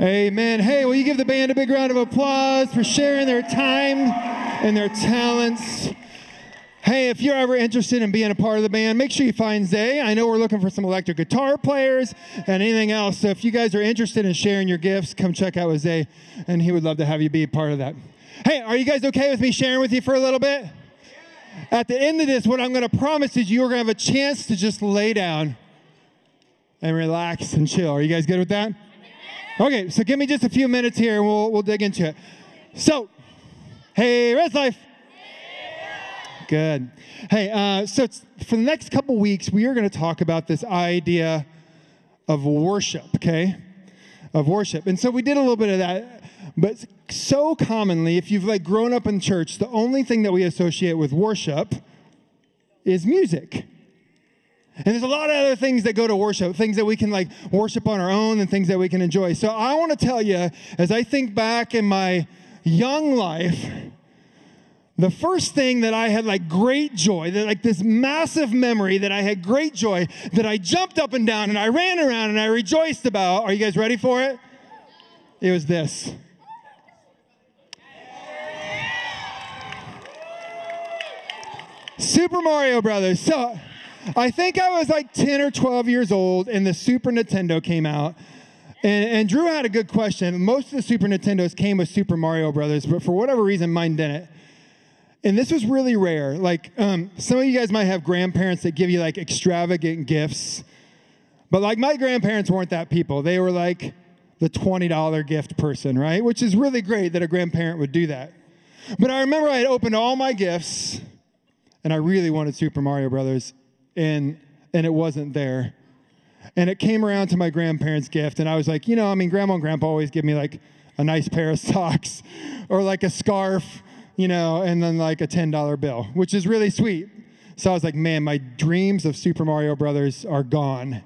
Amen. Hey, will you give the band a big round of applause for sharing their time and their talents? Hey, if you're ever interested in being a part of the band, make sure you find Zay. I know we're looking for some electric guitar players and anything else. So if you guys are interested in sharing your gifts, come check out with Zay, and he would love to have you be a part of that. Hey, are you guys okay with me sharing with you for a little bit? At the end of this, what I'm going to promise is you are going to have a chance to just lay down and relax and chill. Are you guys good with that? Okay, so give me just a few minutes here and we'll, we'll dig into it. So, hey, Rezlife. Good. Hey, uh, so for the next couple weeks, we are going to talk about this idea of worship, okay? Of worship. And so we did a little bit of that, but so commonly, if you've like grown up in church, the only thing that we associate with worship is music. And there's a lot of other things that go to worship, things that we can like worship on our own and things that we can enjoy. So I want to tell you, as I think back in my young life, the first thing that I had like great joy, that like this massive memory that I had great joy, that I jumped up and down and I ran around and I rejoiced about. Are you guys ready for it? It was this. Super Mario Brothers. So I think I was like 10 or 12 years old, and the Super Nintendo came out. And, and Drew had a good question. Most of the Super Nintendos came with Super Mario Brothers, but for whatever reason, mine didn't. And this was really rare. Like, um, some of you guys might have grandparents that give you like extravagant gifts. But like, my grandparents weren't that people. They were like the $20 gift person, right? Which is really great that a grandparent would do that. But I remember I had opened all my gifts and I really wanted Super Mario Brothers and and it wasn't there. And it came around to my grandparents' gift, and I was like, you know, I mean, grandma and grandpa always give me like a nice pair of socks or like a scarf, you know, and then like a $10 bill, which is really sweet. So I was like, man, my dreams of Super Mario Brothers are gone.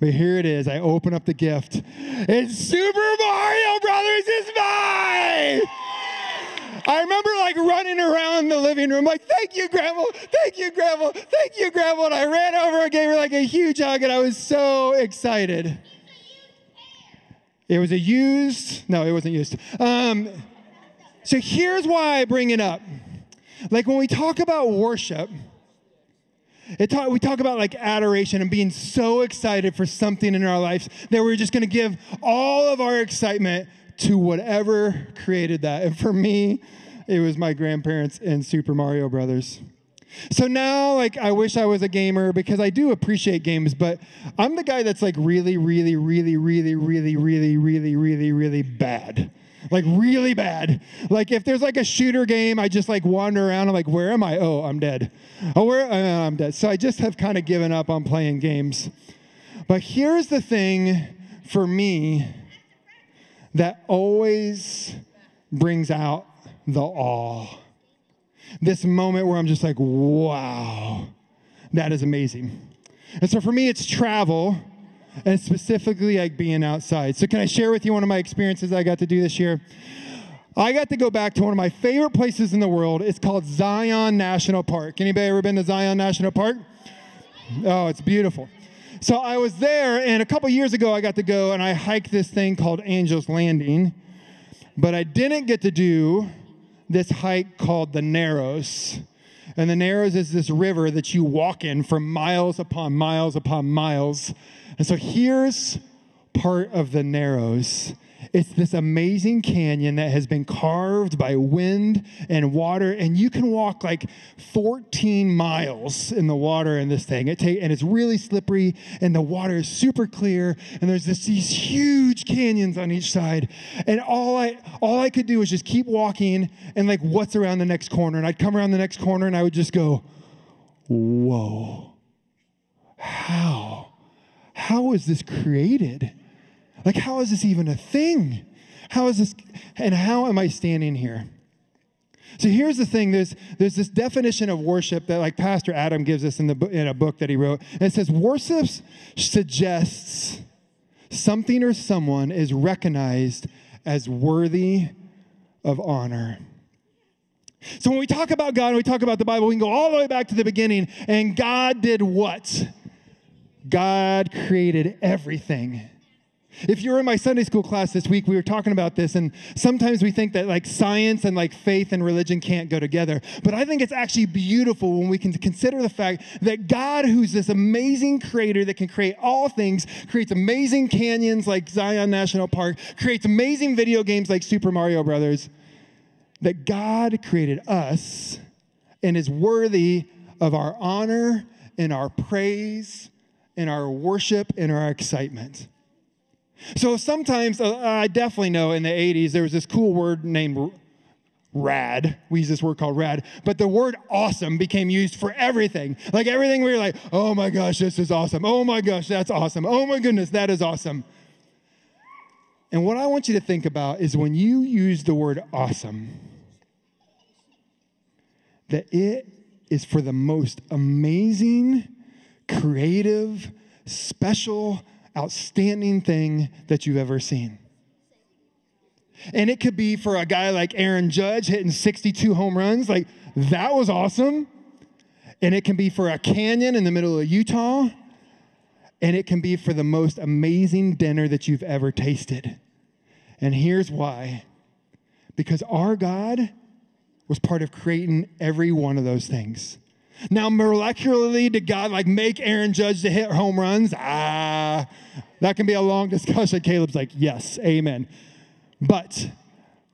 But here it is. I open up the gift, It's Super Mario Brothers is mine! I remember like running around the living room, like, thank you, Grandma, thank you, Grandma, thank you, Grandma. And I ran over and gave her like a huge hug, and I was so excited. It was a used, no, it wasn't used. Um, so here's why I bring it up. Like when we talk about worship, talk, we talk about like adoration and being so excited for something in our lives that we're just going to give all of our excitement to whatever created that. And for me, it was my grandparents and Super Mario Brothers. So now, like, I wish I was a gamer because I do appreciate games, but I'm the guy that's like really, really, really, really, really, really, really, really, really bad. Like, really bad. Like, if there's like a shooter game, I just like wander around. I'm like, where am I? Oh, I'm dead. Oh, where? Oh, I'm dead. So I just have kind of given up on playing games. But here's the thing for me that always brings out the awe. This moment where I'm just like, wow, that is amazing. And so for me, it's travel and specifically like being outside. So, can I share with you one of my experiences I got to do this year? I got to go back to one of my favorite places in the world. It's called Zion National Park. Anybody ever been to Zion National Park? Oh, it's beautiful. So I was there, and a couple years ago, I got to go and I hiked this thing called Angel's Landing, but I didn't get to do this hike called the Narrows. And the Narrows is this river that you walk in for miles upon miles upon miles. And so here's part of the Narrows. It's this amazing canyon that has been carved by wind and water, and you can walk like 14 miles in the water in this thing. It take, and it's really slippery, and the water is super clear, and there's this, these huge canyons on each side. And all I all I could do was just keep walking, and like, what's around the next corner? And I'd come around the next corner, and I would just go, "Whoa, how? How was this created?" Like, how is this even a thing? How is this, and how am I standing here? So here's the thing there's, there's this definition of worship that, like Pastor Adam gives us in, the, in a book that he wrote. And it says, Worship suggests something or someone is recognized as worthy of honor. So when we talk about God and we talk about the Bible, we can go all the way back to the beginning. And God did what? God created everything. If you were in my Sunday school class this week, we were talking about this, and sometimes we think that like science and like faith and religion can't go together. But I think it's actually beautiful when we can consider the fact that God, who's this amazing creator that can create all things, creates amazing canyons like Zion National Park, creates amazing video games like Super Mario Brothers, that God created us and is worthy of our honor and our praise and our worship and our excitement. So sometimes, uh, I definitely know in the 80s, there was this cool word named rad. We use this word called rad. But the word awesome became used for everything. Like everything, we were like, oh my gosh, this is awesome. Oh my gosh, that's awesome. Oh my goodness, that is awesome. And what I want you to think about is when you use the word awesome, that it is for the most amazing, creative, special, outstanding thing that you've ever seen. And it could be for a guy like Aaron Judge hitting 62 home runs, like that was awesome. And it can be for a canyon in the middle of Utah. And it can be for the most amazing dinner that you've ever tasted. And here's why because our God was part of creating every one of those things. Now, molecularly, did God like make Aaron Judge to hit home runs? Ah, that can be a long discussion. Caleb's like, yes, amen. But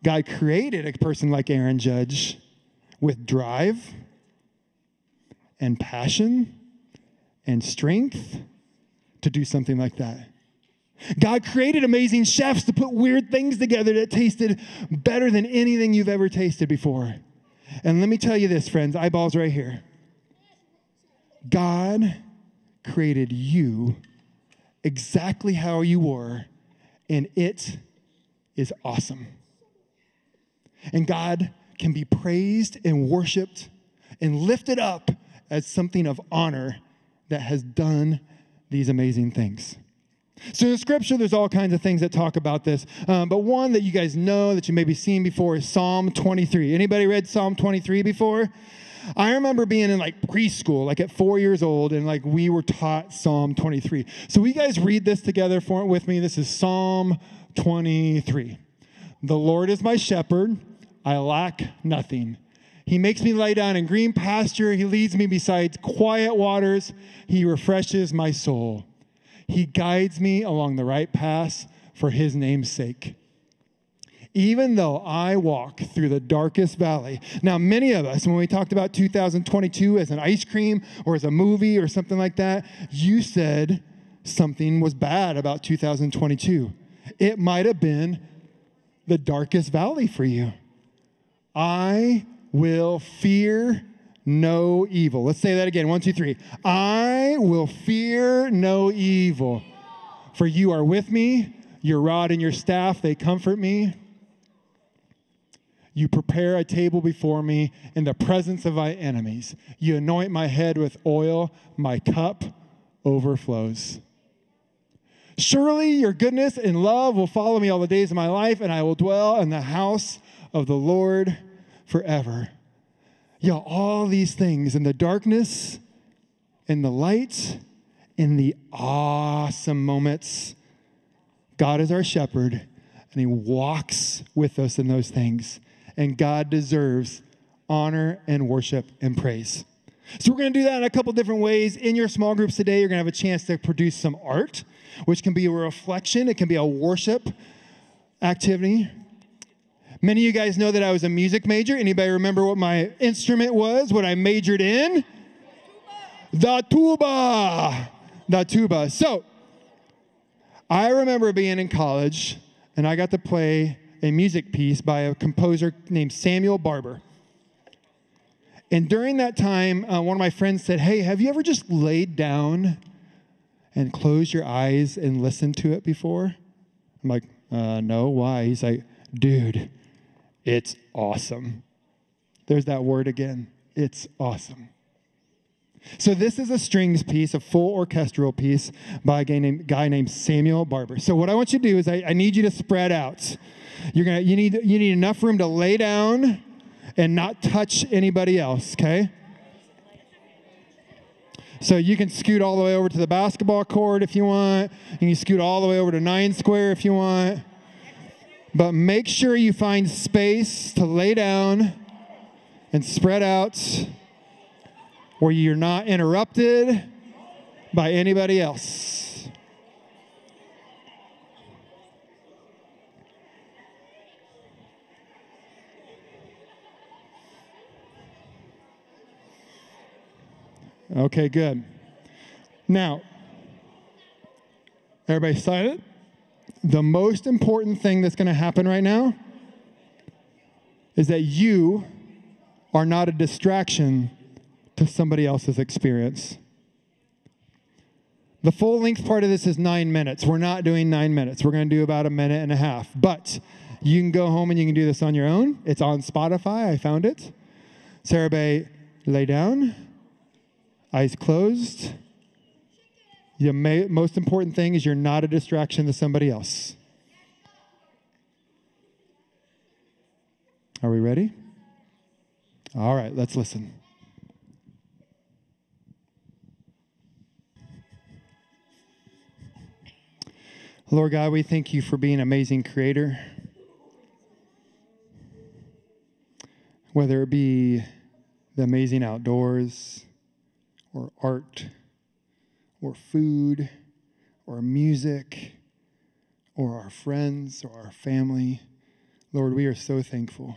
God created a person like Aaron Judge with drive and passion and strength to do something like that. God created amazing chefs to put weird things together that tasted better than anything you've ever tasted before. And let me tell you this, friends, eyeballs right here. God created you exactly how you were, and it is awesome. And God can be praised and worshiped and lifted up as something of honor that has done these amazing things. So in scripture, there's all kinds of things that talk about this. Um, but one that you guys know that you may maybe seen before is Psalm 23. Anybody read Psalm 23 before? I remember being in like preschool, like at four years old, and like we were taught Psalm 23. So we guys read this together for with me. This is Psalm 23. The Lord is my shepherd; I lack nothing. He makes me lie down in green pasture. He leads me beside quiet waters. He refreshes my soul. He guides me along the right path for his name's sake. Even though I walk through the darkest valley. Now, many of us, when we talked about 2022 as an ice cream or as a movie or something like that, you said something was bad about 2022. It might have been the darkest valley for you. I will fear no evil. Let's say that again. One, two, three. I will fear no evil, for you are with me. Your rod and your staff, they comfort me. You prepare a table before me in the presence of my enemies. You anoint my head with oil, my cup overflows. Surely your goodness and love will follow me all the days of my life, and I will dwell in the house of the Lord forever. Yeah, all these things in the darkness, in the light, in the awesome moments. God is our shepherd, and He walks with us in those things. And God deserves honor and worship and praise. So, we're going to do that in a couple different ways. In your small groups today, you're going to have a chance to produce some art, which can be a reflection, it can be a worship activity. Many of you guys know that I was a music major. Anybody remember what my instrument was, what I majored in? The tuba. The tuba. So, I remember being in college and I got to play a music piece by a composer named Samuel Barber. And during that time, uh, one of my friends said, Hey, have you ever just laid down and closed your eyes and listened to it before? I'm like, uh, No, why? He's like, Dude, it's awesome. There's that word again. It's awesome. So this is a strings piece, a full orchestral piece by a guy named, guy named Samuel Barber. So what I want you to do is I, I need you to spread out. You're gonna you need you need enough room to lay down and not touch anybody else, okay? So you can scoot all the way over to the basketball court if you want. You can scoot all the way over to nine square if you want. But make sure you find space to lay down and spread out where you're not interrupted by anybody else. Okay, good. Now, everybody silent? The most important thing that's going to happen right now is that you are not a distraction to somebody else's experience. The full length part of this is nine minutes. We're not doing nine minutes. We're going to do about a minute and a half. But you can go home and you can do this on your own. It's on Spotify. I found it. Sarah Bay, lay down, eyes closed. The most important thing is you're not a distraction to somebody else. Are we ready? All right, let's listen. Lord God, we thank you for being an amazing creator. Whether it be the amazing outdoors, or art, or food, or music, or our friends, or our family, Lord, we are so thankful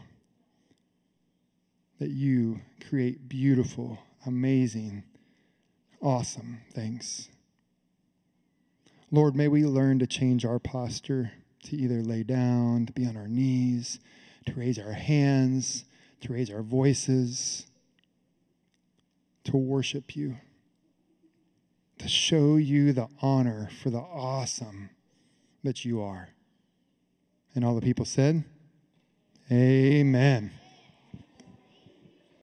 that you create beautiful, amazing, awesome things. Lord, may we learn to change our posture to either lay down, to be on our knees, to raise our hands, to raise our voices, to worship you, to show you the honor for the awesome that you are. And all the people said, Amen.